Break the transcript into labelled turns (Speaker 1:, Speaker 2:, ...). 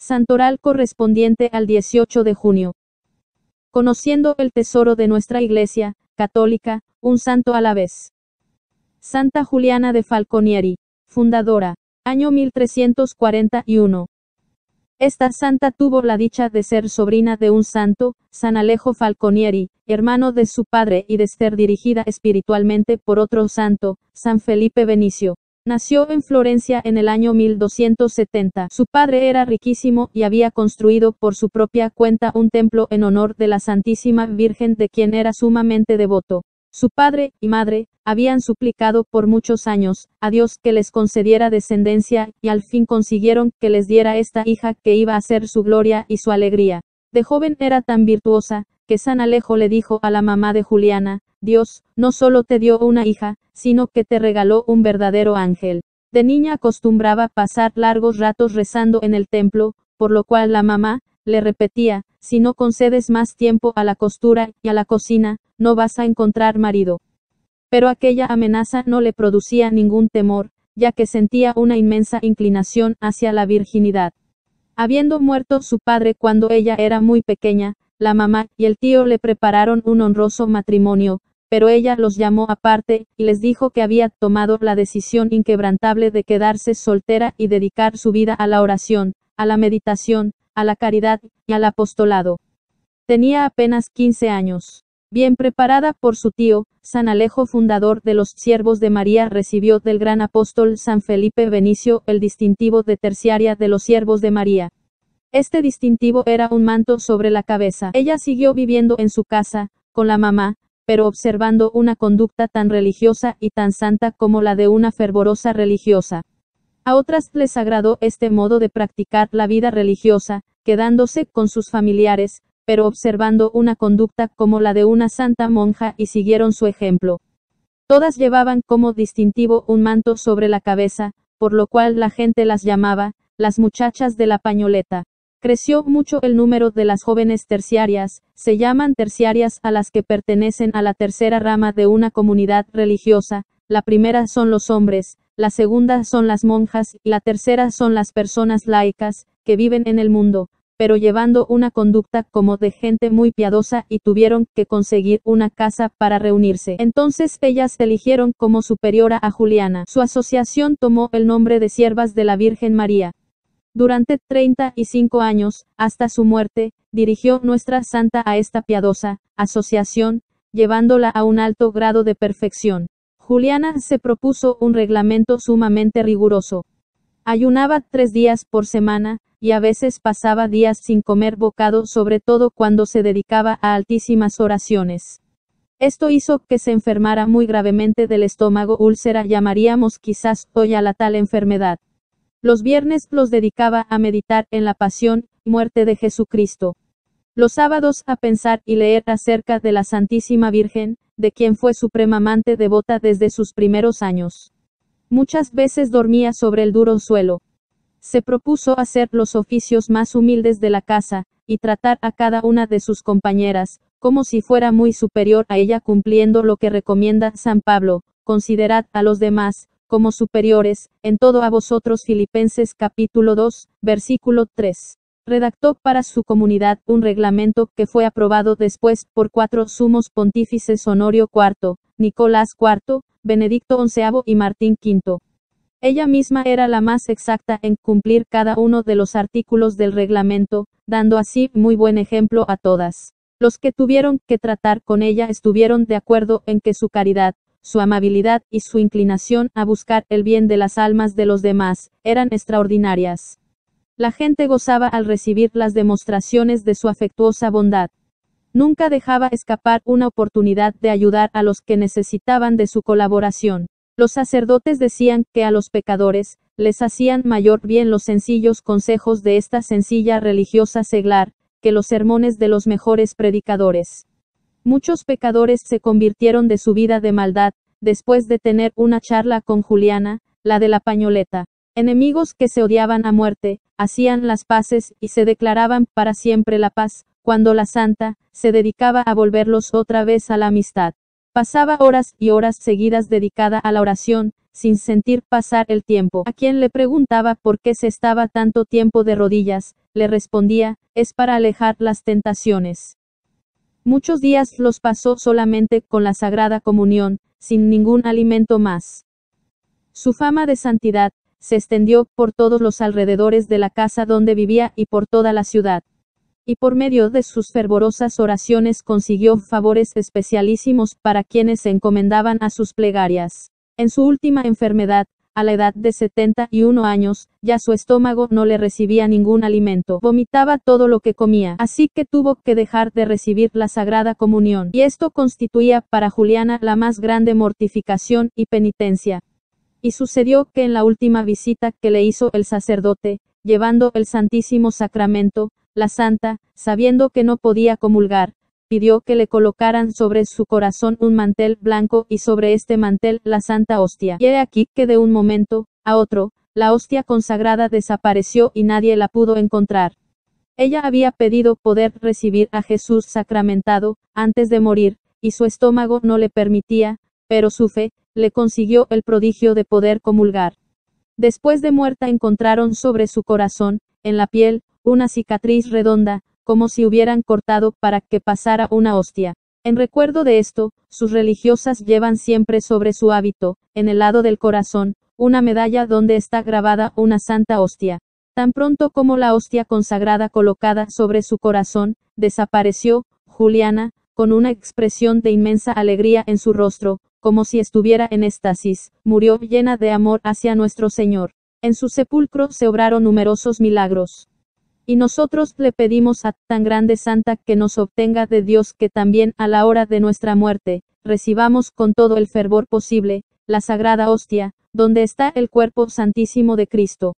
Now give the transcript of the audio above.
Speaker 1: Santoral correspondiente al 18 de junio. Conociendo el tesoro de nuestra Iglesia, católica, un santo a la vez. Santa Juliana de Falconieri, fundadora, año 1341. Esta santa tuvo la dicha de ser sobrina de un santo, San Alejo Falconieri, hermano de su padre y de ser dirigida espiritualmente por otro santo, San Felipe Benicio. Nació en Florencia en el año 1270. Su padre era riquísimo y había construido por su propia cuenta un templo en honor de la Santísima Virgen de quien era sumamente devoto. Su padre y madre habían suplicado por muchos años a Dios que les concediera descendencia y al fin consiguieron que les diera esta hija que iba a ser su gloria y su alegría. De joven era tan virtuosa que San Alejo le dijo a la mamá de Juliana, Dios, no solo te dio una hija, sino que te regaló un verdadero ángel. De niña acostumbraba pasar largos ratos rezando en el templo, por lo cual la mamá, le repetía, si no concedes más tiempo a la costura y a la cocina, no vas a encontrar marido. Pero aquella amenaza no le producía ningún temor, ya que sentía una inmensa inclinación hacia la virginidad. Habiendo muerto su padre cuando ella era muy pequeña, la mamá y el tío le prepararon un honroso matrimonio, pero ella los llamó aparte, y les dijo que había tomado la decisión inquebrantable de quedarse soltera y dedicar su vida a la oración, a la meditación, a la caridad y al apostolado. Tenía apenas 15 años. Bien preparada por su tío, San Alejo fundador de los siervos de María recibió del gran apóstol San Felipe Benicio el distintivo de terciaria de los siervos de María. Este distintivo era un manto sobre la cabeza. Ella siguió viviendo en su casa, con la mamá, pero observando una conducta tan religiosa y tan santa como la de una fervorosa religiosa. A otras les agradó este modo de practicar la vida religiosa, quedándose con sus familiares, pero observando una conducta como la de una santa monja y siguieron su ejemplo. Todas llevaban como distintivo un manto sobre la cabeza, por lo cual la gente las llamaba, las muchachas de la pañoleta. Creció mucho el número de las jóvenes terciarias, se llaman terciarias a las que pertenecen a la tercera rama de una comunidad religiosa, la primera son los hombres, la segunda son las monjas y la tercera son las personas laicas, que viven en el mundo, pero llevando una conducta como de gente muy piadosa y tuvieron que conseguir una casa para reunirse. Entonces ellas eligieron como superiora a Juliana. Su asociación tomó el nombre de Siervas de la Virgen María. Durante 35 años, hasta su muerte, dirigió nuestra santa a esta piadosa asociación, llevándola a un alto grado de perfección. Juliana se propuso un reglamento sumamente riguroso. Ayunaba tres días por semana, y a veces pasaba días sin comer bocado sobre todo cuando se dedicaba a altísimas oraciones. Esto hizo que se enfermara muy gravemente del estómago úlcera llamaríamos quizás hoy a la tal enfermedad. Los viernes los dedicaba a meditar en la pasión muerte de Jesucristo. Los sábados a pensar y leer acerca de la Santísima Virgen, de quien fue supremamente devota desde sus primeros años. Muchas veces dormía sobre el duro suelo. Se propuso hacer los oficios más humildes de la casa, y tratar a cada una de sus compañeras, como si fuera muy superior a ella cumpliendo lo que recomienda San Pablo, considerad a los demás, como superiores, en todo a vosotros Filipenses capítulo 2, versículo 3 redactó para su comunidad un reglamento que fue aprobado después por cuatro sumos pontífices Honorio IV, Nicolás IV, Benedicto XI y Martín V. Ella misma era la más exacta en cumplir cada uno de los artículos del reglamento, dando así muy buen ejemplo a todas. Los que tuvieron que tratar con ella estuvieron de acuerdo en que su caridad, su amabilidad y su inclinación a buscar el bien de las almas de los demás, eran extraordinarias. La gente gozaba al recibir las demostraciones de su afectuosa bondad. Nunca dejaba escapar una oportunidad de ayudar a los que necesitaban de su colaboración. Los sacerdotes decían que a los pecadores, les hacían mayor bien los sencillos consejos de esta sencilla religiosa seglar, que los sermones de los mejores predicadores. Muchos pecadores se convirtieron de su vida de maldad, después de tener una charla con Juliana, la de la pañoleta. Enemigos que se odiaban a muerte, hacían las paces y se declaraban para siempre la paz, cuando la santa, se dedicaba a volverlos otra vez a la amistad. Pasaba horas y horas seguidas dedicada a la oración, sin sentir pasar el tiempo. A quien le preguntaba por qué se estaba tanto tiempo de rodillas, le respondía, es para alejar las tentaciones. Muchos días los pasó solamente con la Sagrada Comunión, sin ningún alimento más. Su fama de santidad, se extendió por todos los alrededores de la casa donde vivía y por toda la ciudad. Y por medio de sus fervorosas oraciones consiguió favores especialísimos para quienes se encomendaban a sus plegarias. En su última enfermedad, a la edad de 71 años, ya su estómago no le recibía ningún alimento, vomitaba todo lo que comía, así que tuvo que dejar de recibir la Sagrada Comunión, y esto constituía para Juliana la más grande mortificación y penitencia. Y sucedió que en la última visita que le hizo el sacerdote, llevando el Santísimo Sacramento, la Santa, sabiendo que no podía comulgar, pidió que le colocaran sobre su corazón un mantel blanco y sobre este mantel la Santa Hostia. Y he aquí que de un momento, a otro, la hostia consagrada desapareció y nadie la pudo encontrar. Ella había pedido poder recibir a Jesús sacramentado, antes de morir, y su estómago no le permitía, pero su fe, le consiguió el prodigio de poder comulgar. Después de muerta encontraron sobre su corazón, en la piel, una cicatriz redonda, como si hubieran cortado para que pasara una hostia. En recuerdo de esto, sus religiosas llevan siempre sobre su hábito, en el lado del corazón, una medalla donde está grabada una santa hostia. Tan pronto como la hostia consagrada colocada sobre su corazón, desapareció, Juliana, con una expresión de inmensa alegría en su rostro, como si estuviera en éxtasis, murió llena de amor hacia nuestro Señor. En su sepulcro se obraron numerosos milagros. Y nosotros le pedimos a tan grande Santa que nos obtenga de Dios que también a la hora de nuestra muerte, recibamos con todo el fervor posible, la sagrada hostia, donde está el cuerpo santísimo de Cristo.